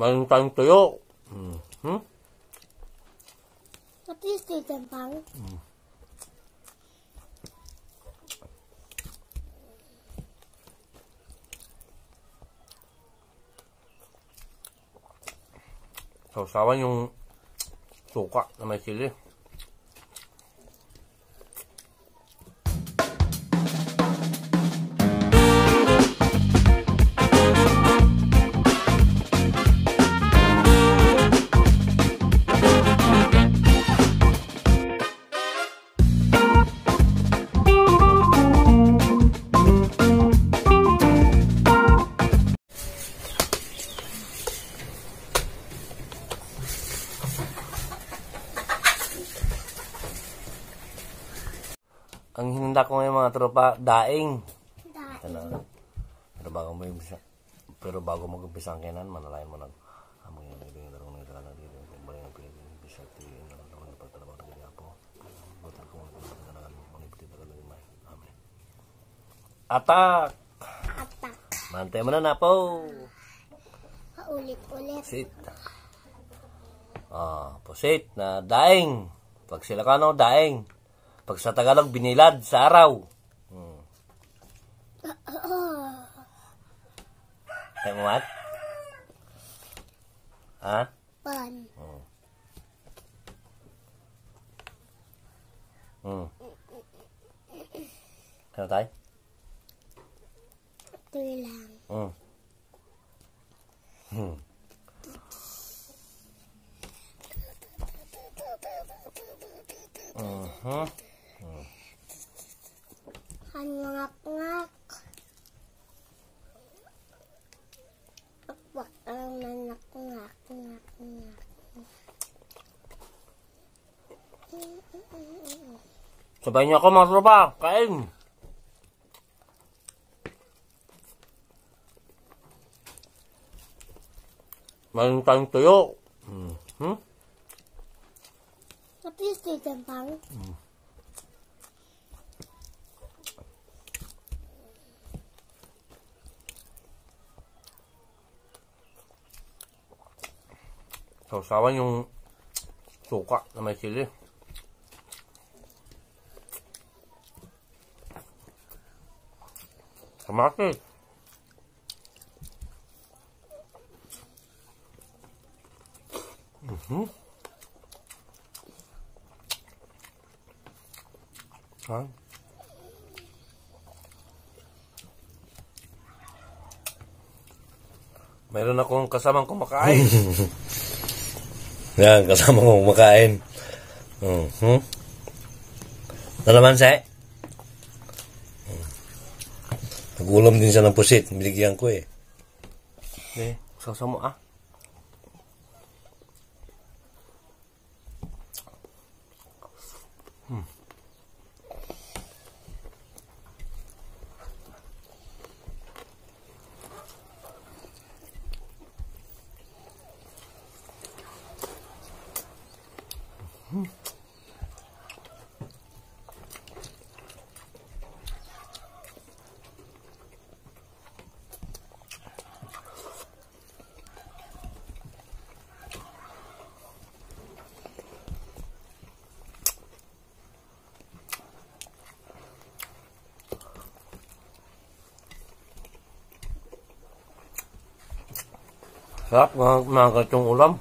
Mayroon tayong tuyo. Hmm. Hmm? What is this, Tempang? Sausawan yung suka na may sili. Ang hinanda ko ngayon mga tropa, daing. Dahil. Ano? Pero bago mo umpisa, pero bago mag-umpisa ang kenan, manalayan mo ng among yung naging darong ng talaga dito. Yung bali ng pinag umpisa ti yung nalang naman na pagtalabaw ng ganyan po. Butan ko mga pinag-anagan mo, mga iputi talaga yung may. Amen. Atak! Atak. Mantay mo na na po! Paulit-ulit. Pusit. Ah, pusit na daing. Pag sila kano, daing. Pag sa Tagalog, binilad sa araw. Hmm. Tayo mo, Mat? Ha? Pan. Hmm. Ano tayo? Ito lang. Hmm. Hmm. Mhm. Ang mga ngak. Wak ang nanak ngak ngak ngak. Sabay niyo ako mga tropa. Kain. Mayroon tayong tuyo. Hmm. Hmm? What is this, Sausawan yung suka na may sili. Kamatis. Mhm. Ha? Meron akong kasamang kumakain. Yan, kasama kong kumakain. Uh -huh. Ano naman, Sai? Nagulam din siya ng pusit. Binigyan ko eh. Eh, sausa mo ah. Sarap mga, mga ganitong ulam.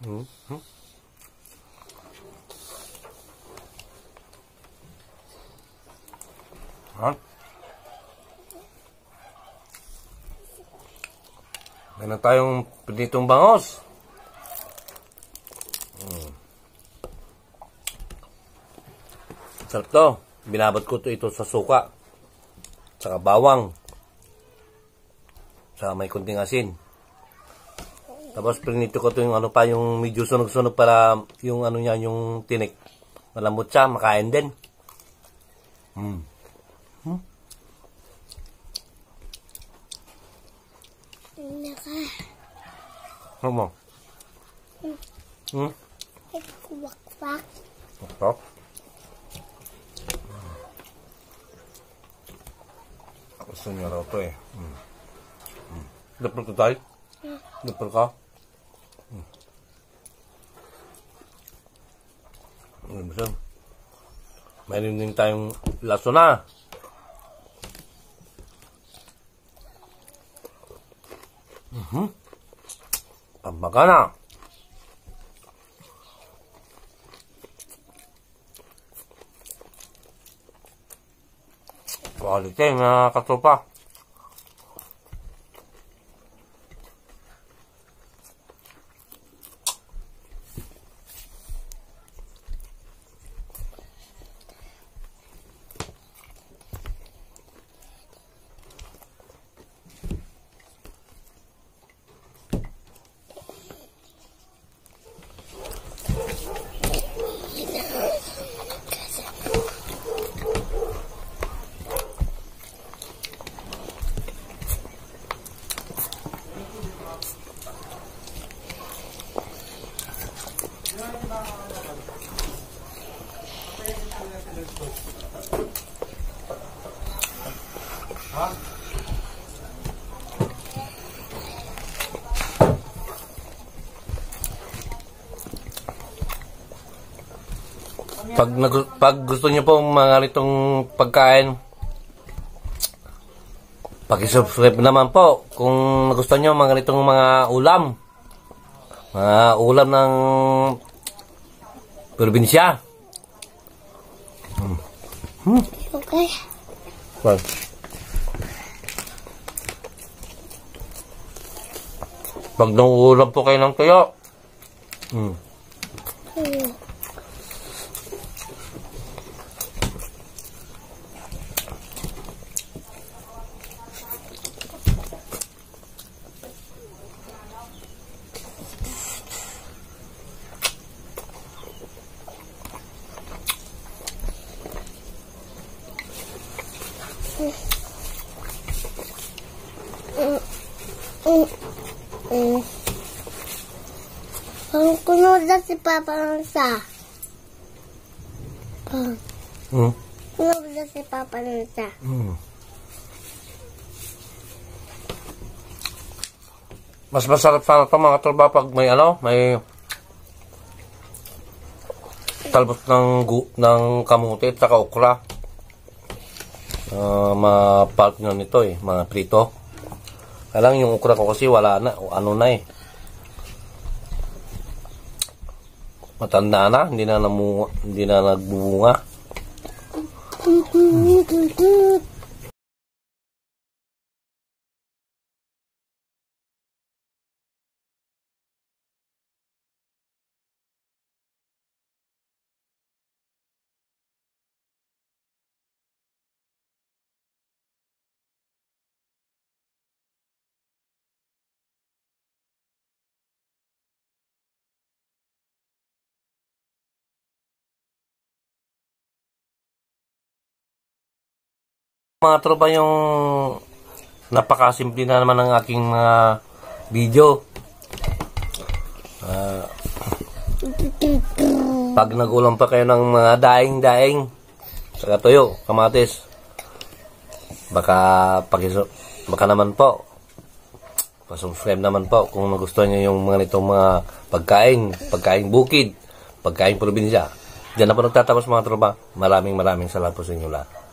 Hmm. Hmm. Tayong pinitong bangos. Sarap to. Binabad ko to ito sa suka. Saka bawang. Saka may kunting asin. Tapos prinito ko to yung ano pa, yung medyo sunog-sunog para yung ano niya, yung tinik. Malambot siya, makain din. Hmm. Hmm? Naka. Ano mo? Hmm? Wak-wak. Ito. Gusto niya raw ito eh. Mm. Mm. Dapal ka tayo? Dapal ka? Mm. Ano ba? Mayroon din tayong laso na. Mhm. Pambaga na. Quality mga katropa. Pag, pag gusto niyo po mga ganitong pagkain, pakisubscribe naman po kung nagustuhan niyo mga ganitong mga ulam. Mga ulam ng probinsya. Okay. Well, pag nanguulam po kayo ng tuyo, hmm. Hmm. Mm. Mm. Ang kunod na si Papa ng sa. Pang. Hmm. Kunod na si Papa ng sa. Hmm. Mas masarap sana ito mga tropa pag may ano, may talbos ng gu ng kamuti at saka okra. Uh, mapalt nyo nito eh, mga prito. Kaya lang yung okra ko kasi wala na, ano na eh. Matanda na, hindi na namu hindi na nagbubunga. Mga tropa yung napakasimple na naman ng aking mga video. Ah, pag nagulang pa kayo ng mga daing-daing sa tuyo, kamatis, baka pakiso, baka naman po pasubscribe naman po kung nagustuhan niyo yung mga nitong mga pagkain, pagkain bukid, pagkain probinsya. Diyan na po nagtatapos mga tropa. Maraming maraming salamat po sa inyo lahat.